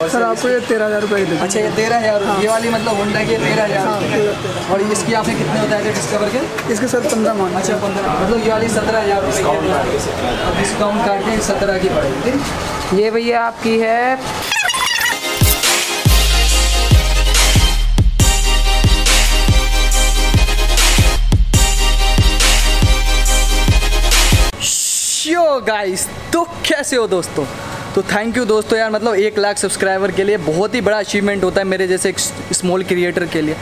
Sir आपको ये तेरह हज़ार रुपये की अच्छा ये तेरह हज़ार हाँ। ये वाली मतलब होंडा की तेरह हज़ार। हाँ, और इसकी आपने कितने बताए थे डिस्कवर के? इसके सर पंद्रह मान। अच्छा पंद्रह। मतलब ये वाली सत्रह हज़ार रुपये और डिस्काउंट काट के सत्रह की पड़ेगी ये भैया आपकी है। गाइस तो कैसे हो दोस्तों? तो थैंक यू दोस्तों यार मतलब एक लाख सब्सक्राइबर के लिए बहुत ही बड़ा अचीवमेंट होता है मेरे जैसे एक स्मॉल क्रिएटर के लिए।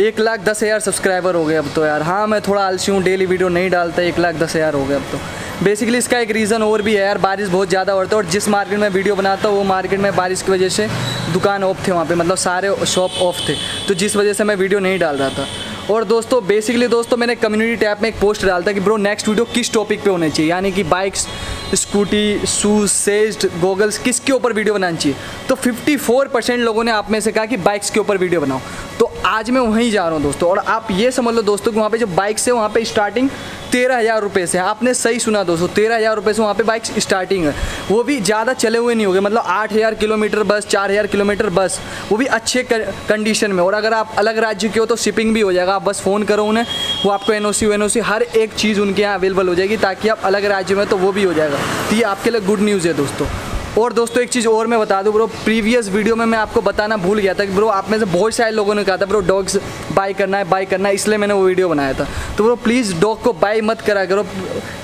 एक लाख दस हज़ार सब्सक्राइबर हो गए अब तो यार। हाँ मैं थोड़ा आलसी हूँ डेली वीडियो नहीं डालता, एक लाख दस हज़ार हो गए अब तो। बेसिकली इसका एक रीज़न और भी है यार, बारिश बहुत ज़्यादा होता है और जिस मार्केट में वीडियो बनाता हूँ, वो मार्केट में बारिश की वजह से दुकान ऑफ़ थे वहाँ पे मतलब सारे शॉप ऑफ़ थे। तो जिस वजह से मैं वीडियो नहीं डाल रहा था। और दोस्तों बेसिकली दोस्तों, मैंने कम्युनिटी टैब में एक पोस्ट डालता कि ब्रो नेक्स्ट वीडियो किस टॉपिक पे होने चाहिए? यानी कि bikes scooty shoes shades goggles किसके ऊपर वीडियो बनानी चाहिए? तो 54 परसेंट लोगों ने आप में से कहा कि बाइक्स के ऊपर वीडियो बनाओ। तो आज मैं वहीं जा रहा हूँ दोस्तों, और आप ये समझ लो दोस्तों कि वहाँ पे जो बाइक्स है, वहाँ पे स्टार्टिंग तेरह हज़ार रुपये से आपने सही सुना दोस्तों, तेरह हज़ार रुपये से वहाँ पे बाइक्स स्टार्टिंग है। वो भी ज़्यादा चले हुए नहीं होंगे मतलब आठ हज़ार किलोमीटर बस, चार हज़ार किलोमीटर बस, वो भी अच्छे कंडीशन में। और अगर आप अलग राज्य के हो तो शिपिंग भी हो जाएगा। आप बस फ़ोन करो उन्हें, वो आपको एन ओ सी हर एक चीज़ उनके यहाँ अवेलेबल हो जाएगी ताकि आप अलग राज्य में तो वो भी हो जाएगा। तो ये आपके लिए गुड न्यूज़ है दोस्तों। और दोस्तों, एक चीज़ और मैं बता दूँ ब्रो प्रीवियस वीडियो में मैं आपको बताना भूल गया था कि ब्रो आप में से बहुत सारे लोगों ने कहा था ब्रो डॉग्स बाय करना है बाय करना है, इसलिए मैंने वो वीडियो बनाया था। तो ब्रो प्लीज़ डॉग को बाय मत करा करो।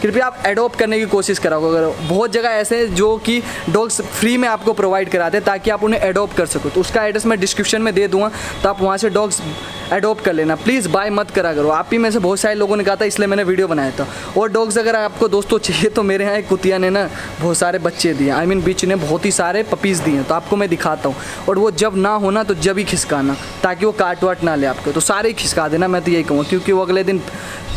कृपया आप एडोप्ट करने की कोशिश करा करो। बहुत जगह ऐसे हैं जो कि डॉग्स फ्री में आपको प्रोवाइड कराते ताकि आप उन्हें एडोप्ट कर सको। तो उसका एड्रेस मैं डिस्क्रिप्शन में दे दूँगा तो आप वहाँ से डॉग्स एडोप्ट कर लेना। प्लीज़ बाय मत करा करो। आप ही में से बहुत सारे लोगों ने कहा था, इसलिए मैंने वीडियो बनाया था। और डॉग्स अगर आपको दोस्तों चाहिए तो मेरे यहाँ एक कुतिया ने ना बहुत सारे बच्चे दिए। आई मीन बीच ने बहुत ही सारे पपीज़ दिए तो आपको मैं दिखाता हूँ। और वो जब ना होना तो जब ही खिसकाना, ताकि वो काट वाट ना ले आपको। तो सारे ही खिसका देना, मैं तो यही कहूँ क्योंकि वो अगले दिन,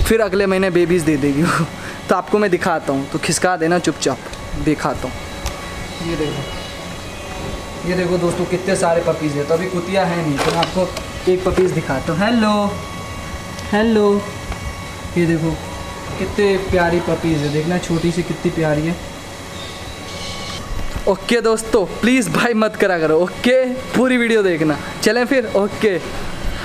फिर अगले महीने बेबीज़ दे देगी वो। तो आपको मैं दिखाता हूँ। तो खिसका देना चुपचाप। दिखाता हूँ। ये देखो। ये देखो दोस्तों, कितने सारे पपीज़ है। तो अभी कुतिया है नहीं तो मैं आपको एक पपीज़ दिखाता हूँ हेलो। हेलो। ये देखो, कितने प्यारी पपीज़ है। देखना छोटी सी कितनी प्यारी है। ओके दोस्तों प्लीज़ भाई मत करा करो, ओके? पूरी वीडियो देखना। चलें फिर, ओके।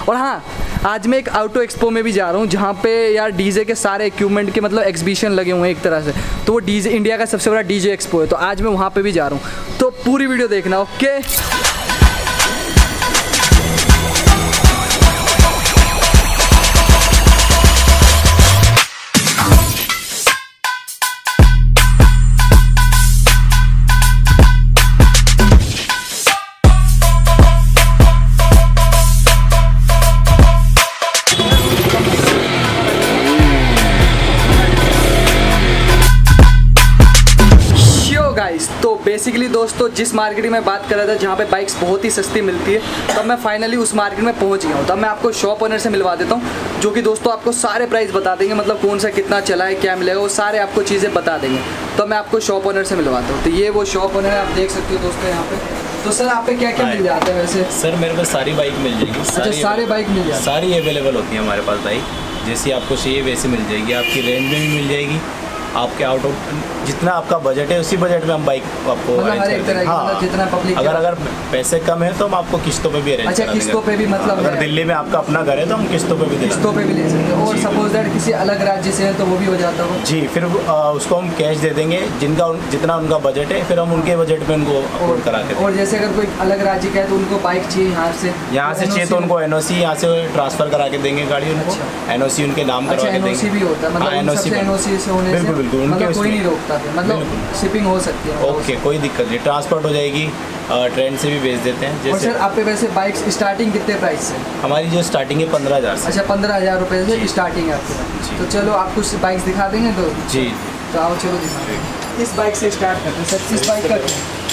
और हाँ आज मैं एक आउटो एक्सपो में भी जा रहा हूँ, जहाँ पे यार डीजे के सारे इक्विपमेंट के मतलब एग्जीबिशन लगे हुए हैं एक तरह से। तो वो डीजे इंडिया का सबसे बड़ा डीजे एक्सपो है। तो आज मैं वहाँ पे भी जा रहा हूँ। तो पूरी वीडियो देखना, ओके? बेसिकली दोस्तों जिस मार्केट में बात कर रहा था जहाँ पे बाइक्स बहुत ही सस्ती मिलती है तब मैं फाइनली उस मार्केट में पहुँच गया हूँ। तब मैं आपको शॉप ओनर से मिलवा देता हूँ जो कि दोस्तों आपको सारे प्राइस बता देंगे मतलब कौन सा कितना चला है क्या मिलेगा वो सारे आपको चीज़ें बता देंगे। तो मैं आपको शॉप ओनर से मिलवाता हूँ। तो ये वो शॉप ओनर है आप देख सकते हो दोस्तों यहाँ पे। तो सर आप पे क्या क्या मिल जाता है वैसे? सर मेरे पास सारी बाइक मिल जाएगी। अच्छा सारे बाइक मिल जाते सारी अवेलेबल होती है हमारे पास बाइक जैसी आपको चाहिए वैसी मिल जाएगी। आपकी रेंज में भी मिल जाएगी। आपके आउट ऑफ़ जितना आपका बजट है उसी बजट में हम बाइक आपको मतलब। की, मतलब जितना public अगर अगर पैसे कम है तो हम आपको किस्तों पे भी अरेंज अच्छा, किस्तों पे भी मतलब अगर दिल्ली में आपका अपना घर है तो हम किस्तों पे भी किस्तों पे भी ले सकते हैं। और सपोज़ दैट किसी अलग राज्य से है तो वो भी हो जाता हो। जी फिर उसको हम कैश दे देंगे। जिनका जितना उनका बजट है फिर हम उनके बजट में उनको अफोर्ड करा के देंगे। और जैसे अगर कोई अलग राज्य का है तो उनको बाइक चाहिए यहाँ से। यहाँ से चाहिए तो उनको एनओसी यहाँ से ट्रांसफ़र करा के देंगे गाड़ी उनको। एन ओ सी उनके नाम अच्छा करवा के एनओसी देंगे। भी होता है। मतलब हाँ, से से बिल्कुल बिल्कुल उनके मतलब कोई नहीं रोकता फिर मतलब शिपिंग हो सकती है ओके कोई दिक्कत नहीं। ट्रांसपोर्ट हो जाएगी ट्रेन से भी भेज देते हैं और जैसे सर आप पे वैसे बाइक्स स्टार्टिंग कितने प्राइस से? हमारी जो स्टार्टिंग है पंद्रह हज़ार से। अच्छा पंद्रह हज़ार रुपये से स्टार्टिंग है आपके तो चलो आप कुछ बाइक्स दिखा देंगे तो? जी। तो आओ चलो दिखा इस बाइक से स्टार्ट करते हैं? सर इस बाइक का अ,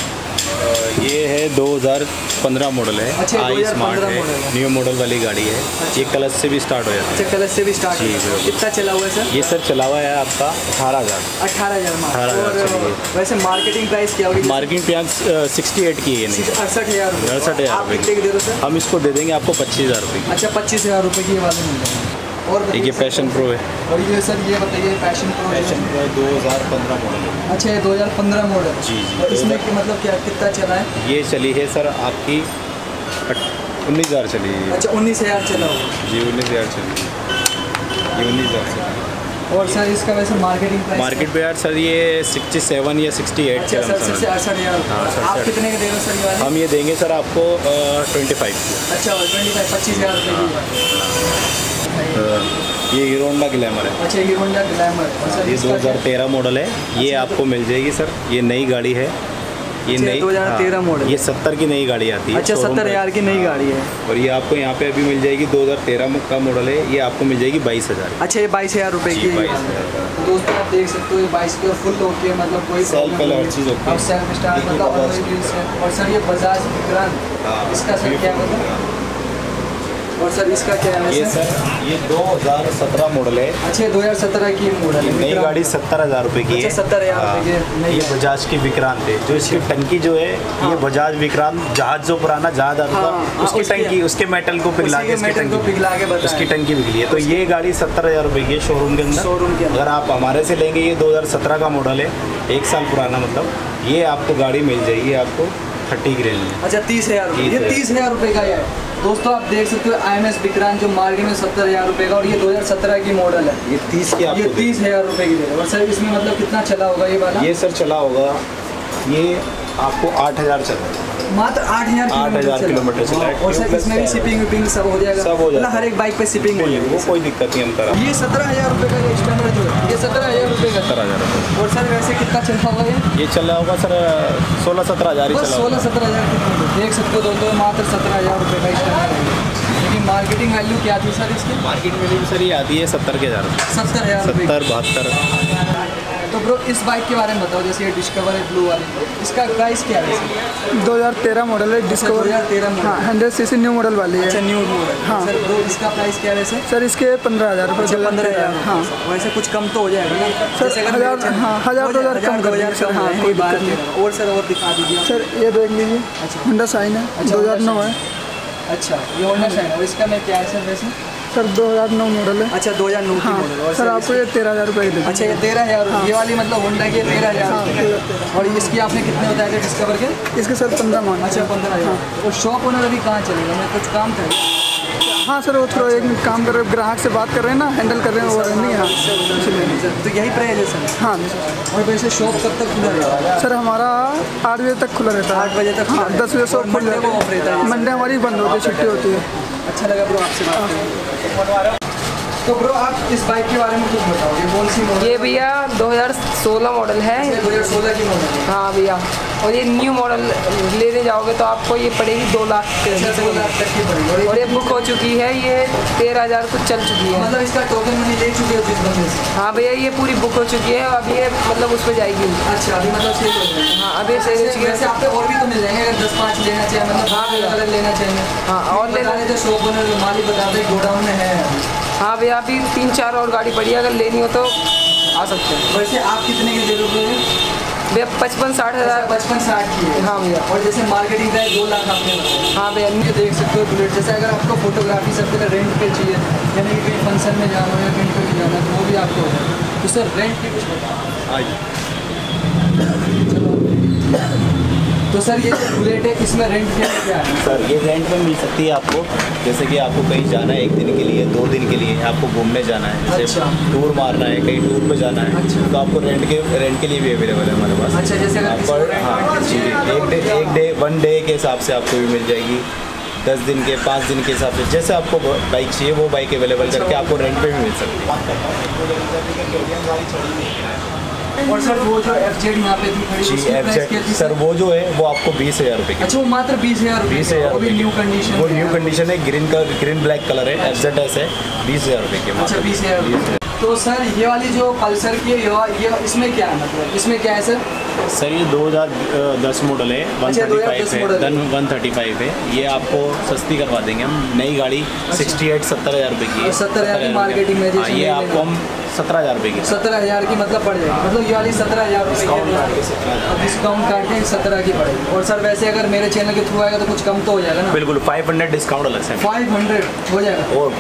ये है 2015 मॉडल है। अच्छा, आई स्मार्ट है। है। न्यू मॉडल वाली गाड़ी है। ये क्लच से भी स्टार्ट हो जाता अच्छा कलर से भी स्टार्ट जी, है कितना चला हुआ है सर? ये सर चला हुआ है आपका अठारह हज़ार। अठारह हज़ार 18,000 चली वैसे मार्केटिंग प्राइस क्या होगी? मार्केटिंग पे सिक्सटी एट की है अड़सठ हज़ार। रुपये 68,000 आप रुपये। कितने के दे रहे हो सर? हम इसको दे देंगे आपको पच्चीस हज़ार रुपये। अच्छा पच्चीस हज़ार रुपये की ये वाले मिल जाएँगे। और एक ये पैशन प्रो है। और ये सर ये बताइए पैशन प्रो पैशन प्रो दो हज़ार पंद्रह मॉडल अच्छा ये 2015 मॉडल जी, जी, और इसमें कि मतलब क्या कितना चला है? ये चली है सर आपकी उन्नीस हज़ार चली है अच्छा उन्नीस हज़ार चला हुआ जी उन्नीस हज़ार चली ये उन्नीस हज़ार चली और सर इसका वैसे मार्केटिंग प्राइस मार्केट पे यार सर ये सिक्सटी सेवन या सिक्सटी एट अच्छा सर सबसे अड़सठ हज़ार हाँ। आप कितने के देंगे सर ये हम ये देंगे सर आपको ट्वेंटी फाइव अच्छा ट्वेंटी फाइव पच्चीस हज़ार ये हीरो होंडा ग्लैमर है। अच्छा हीरो होंडा ग्लैमर सर ये इसका क्या- 2013 मॉडल है। ये आपको मिल जाएगी सर। ये नई गाड़ी है। ये अच्छा, नई 2013 हाँ, मॉडल। ये 70 की नई गाड़ी आती है अच्छा सत्तर हज़ार की नई गाड़ी है। और ये आपको यहाँ पे अभी मिल जाएगी 2013 का मॉडल है। ये आपको मिल जाएगी बाईस हज़ार। अच्छा ये बाईस हज़ार रुपये की जी, है। 22,000 तो दोस्तों आप देख सकते हो ये बाईस की फुल होती है मतलब कोई problem पहले हर चीज़ होती है। सेल्फ स्टार्ट मतलब है। और सर ये बजाज विक्रांत हाँ, इसका सर क्या मतलब? और सर इसका क्या है ये सर ये 2017 मॉडल है। अच्छा दो हज़ार सत्रह की मॉडल है ये नई गाड़ी सत्तर हज़ार रुपये की है। अच्छा, 70,000 हाँ, की ये बजाज की विक्रांत है। जो इसकी टंकी जो है हाँ। ये बजाज विक्रांत जहाज़ जो पुराना जहाज़ आता हाँ, था हाँ, उसकी टंकी उसके मेटल को पिघला के के को पिघला के उसकी टंकी पिघली है। तो ये गाड़ी सत्तर हज़ार रुपये की है शोरूम के अंदर। शोरूम के अगर आप हमारे से लेंगे ये 2017 का मॉडल है। एक साल पुराना मतलब। ये आपको गाड़ी मिल जाएगी आपको थर्टी की रेंज में। अच्छा तीस हज़ार ये तीस हज़ार। रुपये का है। दोस्तों आप देख सकते हो आई एम एस विक्रांत जो मार्केट में सत्तर हज़ार रुपये का और ये दो हज़ार सत्रह की मॉडल है। ये तीस की ये तीस हज़ार रुपये की दे और सर इसमें मतलब कितना चला होगा ये वाला? ये सर चला होगा ये आपको आठ हज़ार चला मात्र आठ हज़ार 8,000 किलोमीटर चला। और सर इसमें भी शिपिंग विपिंग सब हो जाएगा। सब हो मतलब हर एक बाइक पे शिपिंग वो कोई दिक्कत नहीं करा। ये सत्रह हज़ार रुपये का स्टैंडर्ड सत्रह हज़ार रुपये का सत्रह हज़ार रुपये और सर वैसे कितना चला होगा ये? ये रहा होगा सर सोलह सत्रह हज़ार बस सोलह सत्रह हज़ार देख सकते हो दोस्तों मात्र सत्रह हज़ार रुपये का है लेकिन मार्केटिंग वैल्यू क्या थी सर इसकी? मार्केट वैल्यू सर ये आती है सत्तर के हज़ार। सत्तर हज़ार सत्तर बहत्तर। तो ब्रो इस बाइक के बारे में बताओ जैसे ये डिस्कवर है ब्लू वाली। इसका प्राइस क्या है दो हज़ार तेरह मॉडल है डिस्कवर 2013 मॉडल। हाँ हंड्रेड सी न्यू मॉडल वाली अच्छा है न्यू मॉडल हाँ। सर ब्रो इसका प्राइस क्या है वैसे? सर इसके पंद्रह हज़ार अच्छा रुपये पंद्रह हज़ार हाँ। वैसे कुछ कम तो हो जाएगा ना। सर, हजार- हाँ, हज़ार दो हज़ार कम दो कर हज़ार दीजिए सर, हाँ, कोई दिक्कत तेरह। और सर और दिखा दीजिए सर ये देख लीजिए अच्छा। होंडा शाइन है अच्छा, दो हज़ार नौ है। अच्छा ये होंडा शाइन और इसका मैं क्या है सर वैसे? सर दो हज़ार नौ मॉडल है। अच्छा दो हज़ार नौ की हाँ। मॉडल और सर आपको ये तेरह हज़ार रुपये अच्छा ये तेरह हज़ार। हाँ। ये वाली मतलब होंडा की तेरह हज़ार। हाँ, और इसकी आपने कितने बताए थे डिस्कवर के? इसके सर पंद्रह मान अच्छा पंद्रह हज़ार। और शॉप ओनर अभी कहाँ चलेगा? मैं कुछ काम कर हाँ सर वो थोड़ा एक काम कर रहे हैं ग्राहक से बात कर रहे हैं ना हैंडल कर रहे हैं वो नहीं हाँ। तो यही प्राइस है सर? हाँ और वैसे शॉप कब तक खुला रहता है? सर हमारा आठ बजे तक खुला रहता है। आठ बजे तक हाँ दस बजे शॉप खुल रहता है। है। मंडे हमारी बंद होती है छुट्टी होती है। अच्छा लगा ब्रो आपसे बात तो ब्रो आप इस बाइक के बारे में कुछ बताओ ये कौन सी मॉडल ये भैया 2016 मॉडल है। दो हज़ार सोलह की मॉडल हाँ भैया। और ये न्यू मॉडल लेने जाओगे तो आपको ये पड़ेगी दो लाख के अच्छा दो लाख तक की पड़ेगी। और ये बुक हो चुकी है ये तेरह हज़ार कुछ चल चुकी है। मतलब इसका टोकन मनी ले चुके हो जिस बंदे से? हाँ भैया ये पूरी बुक हो चुकी है अब ये मतलब उस पर जाएगी। अच्छा अभी मतलब सेल हो हाँ अभी सही हो चुकी है। आप पे और भी तो मिल जाएँगे अगर दस पाँच लेना चाहिए मतलब हाँ अलग अलग लेना चाहिए। हाँ, और लेना- थे शॉप ओनर मालिक बता दे गोडाउन में है हाँ भैया अभी तीन चार और गाड़ी पड़ी है अगर लेनी हो तो आ सकते हैं। वैसे आप कितने की दे दोगे भैया पचपन साठ हज़ार। पचपन साठ की है। हाँ भैया। और जैसे मार्केटिंग का है दो लाख आपने हाँ भैया ये देख सकते हो बुलेट जैसे अगर आपको फोटोग्राफी सब पहले रेंट पे चाहिए यानी कि कहीं फ़ंक्शन में जाना हो या कहीं पर भी जाना है तो वो भी आपको हो तो सर रेंट की कुछ बताओ। तो सर ये जो बुलेट है इसमें रेंट क्या क्या है? सर ये रेंट में मिल सकती है आपको। जैसे कि आपको कहीं जाना है एक दिन के लिए दो दिन के लिए आपको घूमने जाना है जैसे अच्छा। टूर मारना है कहीं टूर पे जाना है अच्छा। तो आपको रेंट के रेंट के लिए भी अवेलेबल है हमारे पास। अच्छा, जैसे पर- हाँ जी एक डे एक डे वन डे के हिसाब से आपको भी मिल जाएगी। दस दिन के पाँच दिन के हिसाब से जैसे आपको बाइक चाहिए वो बाइक अवेलेबल करके आपको रेंट पे भी मिल सकती है। और सर वो जो एफ़ जेड यहाँ पे थी खड़ी जी एफ़ थी सर वो जो है वो आपको बीस हज़ार रुपये की। अच्छा वो मात्र बीस हज़ार बीस हज़ार वो न्यू कंडीशन वो न्यू कंडीशन है। Green colour green black colour है एफ़ जेड एस है बीस हज़ार रुपये की अच्छा बीस हज़ार तो सर ये वाली जो पल्सर की ये इसमें क्या है मतलब इसमें क्या है सर? सर ये 2010 मॉडल है अच्छा, 135 2010 मॉडल है। है। 135 है। ये आपको सस्ती करवा देंगे हम नई गाड़ी 68 सत्तर हज़ार रुपये की सत्तर हज़ार की मार्केटिंग में हाँ, ये आपको हम सत्रह हज़ार रुपये की। सत्रह हज़ार की मतलब पड़ जाएगी। मतलब ये वाली सत्रह हज़ार डिस्काउंट काट के सत्रह डिस्काउंट काट के सत्रह की पड़ेगी। और सर वैसे अगर मेरे चैनल के थ्रू आएगा तो कुछ कम तो हो जाएगा ना? बिल्कुल फाइव हंड्रेड डिस्काउंट अलग से। फाइव हंड्रेड हो जाएगा। और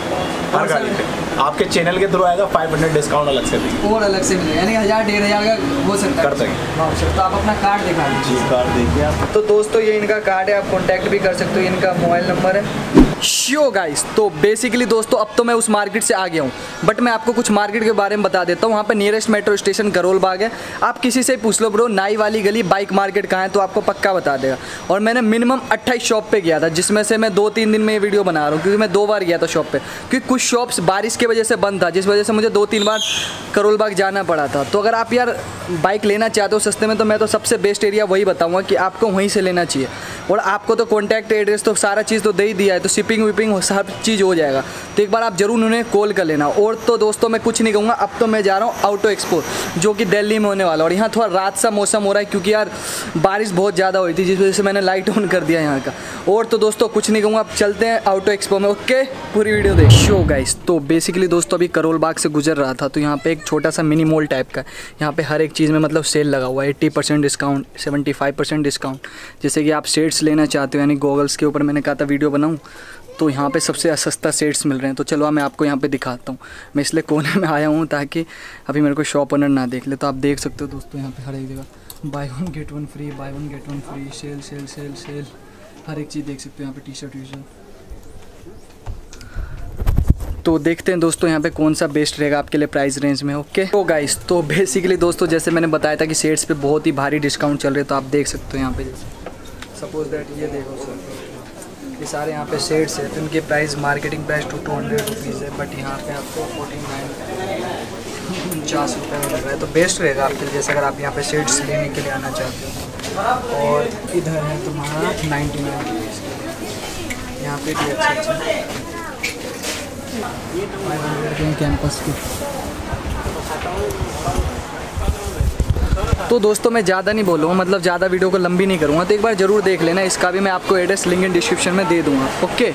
हर गाड़ी पे। आपके चैनल के थ्रू आएगा फाइव हंड्रेड डिस्काउंट अलग से। और अलग से मिलेगा। यानी हज़ार डेढ़ हज़ार का हो सकता है। कर सकें वाह तो आप अपना कार्ड दिखा दीजिए। जी कार्ड देखिए आप। तो दोस्तों ये इनका कार्ड है आप कांटेक्ट भी कर सकते हो। इनका मोबाइल नंबर है। श्यो गाइस तो बेसिकली दोस्तों, अब तो मैं उस मार्केट से आ गया हूँ। बट मैं आपको कुछ मार्केट के बारे में बता देता हूँ। वहाँ पे nearest metro station Karol Bagh है। आप किसी से पूछ लो ब्रो नाई वाली गली बाइक मार्केट कहाँ है तो आपको पक्का बता देगा। और मैंने मिनिमम 28 शॉप पे गया था, जिसमें से मैं दो तीन दिन में ये वीडियो बना रहा हूँ, क्योंकि मैं दो बार गया था शॉप पर क्योंकि कुछ शॉप्स बारिश की वजह से बंद था, जिस वजह से मुझे दो तीन बार करोल बाग जाना पड़ा था। तो अगर आप यार बाइक लेना चाहते हो सस्ते में तो मैं तो सबसे बेस्ट एरिया वही बताऊँगा कि आपको वहीं से लेना चाहिए। और आपको तो कॉन्टैक्ट एड्रेस तो सारा चीज़ तो दे ही दिया है तो शिपिंग विपिंग सब चीज़ हो जाएगा। तो एक बार आप ज़रूर उन्हें कॉल कर लेना। और तो दोस्तों, मैं कुछ नहीं कहूँगा, अब तो मैं जा रहा हूँ आउटो एक्सपो जो कि दिल्ली में होने वाला और यहाँ थोड़ा रात सा मौसम हो रहा है, क्योंकि यार बारिश बहुत ज़्यादा हुई थी जिस वजह से मैंने लाइट ऑन कर दिया यहाँ का। और तो दोस्तों, कुछ नहीं कहूँगा आप चलते हैं आउटो एक्सपो में। ओके, पूरी वीडियो देख। शो गाइस तो बेसिकली दोस्तों, अभी करोल बाग से गुजर रहा था तो यहाँ पे एक छोटा सा मिनी मॉल टाइप का, यहाँ पे हर एक चीज़ में मतलब सेल लगा हुआ है। Eighty percent discount seventy five percent discount जैसे कि आप शेड्स लेना चाहते हो, यानी गॉगल्स के ऊपर मैंने कहा था वीडियो बनाऊँ। तो यहाँ पे सबसे सस्ता सेट्स मिल रहे हैं। तो चलो मैं आपको यहाँ पे दिखाता हूँ। मैं इसलिए कोने में आया हूँ ताकि अभी मेरे को शॉप ओनर ना देख ले। तो आप देख सकते हो दोस्तों, यहाँ पे हर एक जगह buy one get one free buy one get one free sale sale sale sale हर एक चीज़ देख सकते हो यहाँ पे टी शर्ट वी शर्ट तो देखते हैं दोस्तों, यहाँ पे कौन सा बेस्ट रहेगा आपके लिए प्राइस रेंज में ओके तो गाइस तो बेसिकली दोस्तों, जैसे मैंने बताया था कि सेट्स पे बहुत ही भारी डिस्काउंट चल रहे तो आप देख सकते हो यहाँ पे। जैसे सपोज़ दैट ये देखो सर ये सारे यहाँ पे सेट्स हैं तो इनके price marketing price two two hundred rupees है बट यहाँ पे आपको फोर्टी नाइन उनचास रुपये में लग रहा है तो बेस्ट रहेगा आपके लिए जैसे अगर आप यहाँ पे सेट्स लेने के लिए आना चाहते हो और इधर है तुम्हारा नाइन्टी नाइन रुपीज़ यहाँ पे भी अच्छे अच्छे कैंपस की तो दोस्तों, मैं ज़्यादा नहीं बोलूँगा मतलब ज़्यादा वीडियो को लंबी नहीं करूँगा। तो एक बार ज़रूर देख लेना, इसका भी मैं आपको एड्रेस लिंक इन डिस्क्रिप्शन में दे दूँगा ओके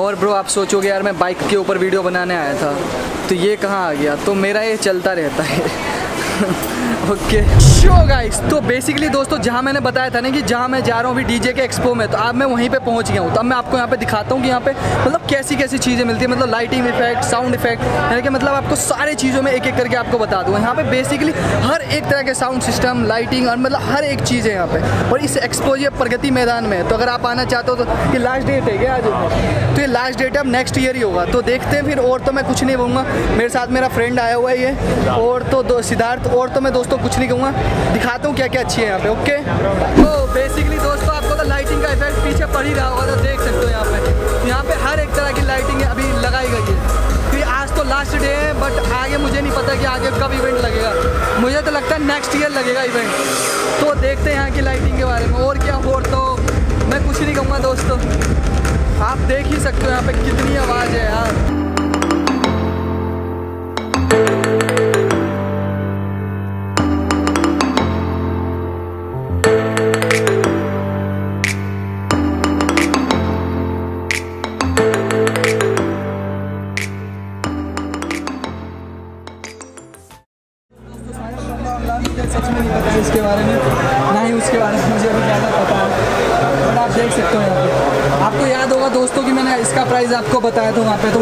और ब्रो आप सोचोगे, यार, मैं बाइक के ऊपर वीडियो बनाने आया था तो ये कहाँ आ गया? तो मेरा ये चलता रहता है। ओके। शो गाइस तो बेसिकली दोस्तों, जहाँ मैंने बताया था ना कि जहाँ मैं जा रहा हूँ अभी डीजे के एक्सपो में तो अब मैं वहीं पे पहुँच गया हूँ। तो अब मैं आपको यहाँ पे दिखाता हूँ कि यहाँ पे मतलब कैसी कैसी चीज़ें मिलती है। मतलब लाइटिंग इफ़ेक्ट साउंड इफ़ेक्ट यानी कि मतलब आपको सारे चीज़ों में एक एक करके आपको बता दूँ यहाँ पे बेसिकली हर एक तरह के साउंड सिस्टम लाइटिंग और मतलब हर एक चीज़ है यहाँ पे। और इस एक्सपो ये प्रगति मैदान में तो अगर आप आना चाहते हो तो ये लास्ट डेट है क्या आज? तो ये लास्ट डेट अब नेक्स्ट ईयर ही होगा। तो देखते हैं फिर, और तो मैं कुछ नहीं बोलूँगा। मेरे साथ मेरा फ्रेंड आया हुआ है ये। और तो सिद्धार्थ, और तो मैं दोस्तों कुछ नहीं कहूँगा। दिखाता हूँ क्या क्या अच्छी है यहाँ पे ओके तो बेसिकली दोस्तों, आपको तो लाइटिंग का इफ़ेक्ट पीछे पड़ ही रहा होगा तो देख सकते हो यहाँ पे। यहाँ पे हर एक तरह की लाइटिंग अभी लगाई गई है। फिर आज तो लास्ट डे है बट आगे मुझे नहीं पता कि आगे कब इवेंट लगेगा। मुझे तो लगता है नेक्स्ट ईयर लगेगा इवेंट तो देखते हैं यहाँ की लाइटिंग के बारे में, और क्या और तो मैं कुछ नहीं कहूँगा दोस्तों। आप देख ही सकते हो यहाँ पे कितनी आवाज़ है यार।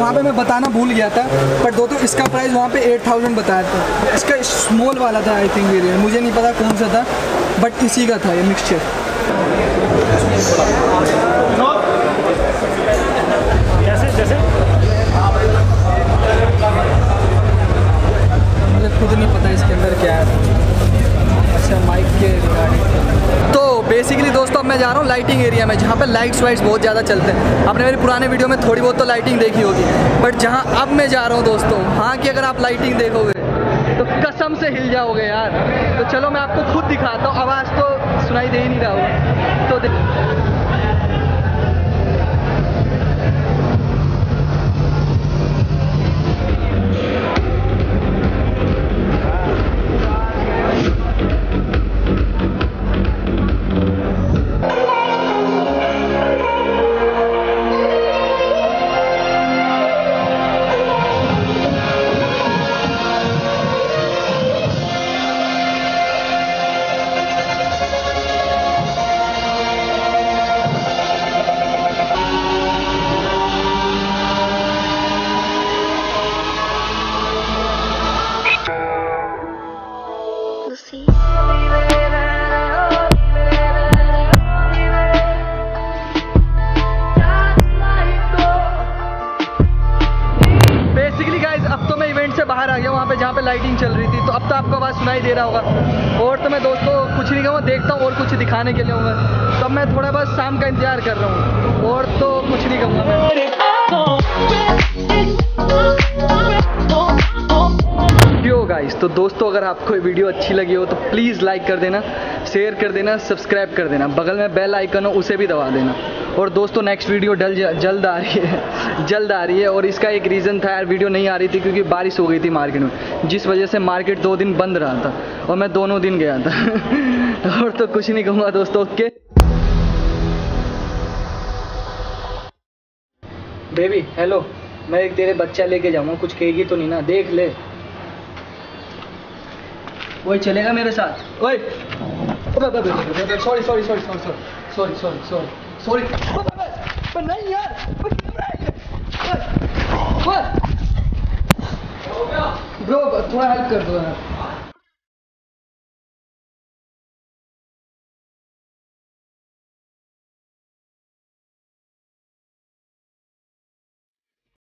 वहाँ पे मैं बताना भूल गया था बट तो इसका प्राइस वहाँ पे एट थाउज़ेंड बताया था। इसका स्मॉल वाला था आई थिंक वेरियंट मुझे नहीं पता कौन सा था बट इसी का था ये मिक्सचर एरिया में जहाँ पर लाइट्स वाइट्स बहुत ज़्यादा चलते हैं। आपने मेरे पुराने वीडियो में थोड़ी बहुत तो लाइटिंग देखी होगी। बट जहाँ अब मैं जा रहा हूँ दोस्तों, वहाँ की अगर आप लाइटिंग देखोगे तो कसम से हिल जाओगे यार। तो चलो मैं आपको खुद दिखाता हूँ। आवाज़ तो सुनाई दे ही नहीं रहा हूँ तो दिखाने के लिए हूँ मैं तो मैं थोड़ा बस शाम का इंतज़ार कर रहा हूँ। और तो कुछ नहीं कहूँगा मैं गाइस तो दोस्तों, अगर आपको ये वीडियो अच्छी लगी हो तो प्लीज़ लाइक कर देना शेयर कर देना सब्सक्राइब कर देना। बगल में बेल आइकन हो, उसे भी दबा देना। और दोस्तों नेक्स्ट वीडियो डल जल्द आ रही है, जल्द आ रही है और इसका एक रीज़न था यार वीडियो नहीं आ रही थी क्योंकि बारिश हो गई थी मार्केट में, जिस वजह से मार्केट दो दिन बंद रहा था और मैं दोनों दिन गया था। और तो कुछ नहीं कहूँगा दोस्तों ओके बेबी हेलो मैं एक तेरे बच्चा लेके जाऊँगा, कुछ कहेगी तो नहीं ना, देख ले। वही चलेगा मेरे साथ? Sorry sorry sorry sorry sorry sorry sorry sorry sorry नहीं यार ब्रो थोड़ा हेल्प कर दो यार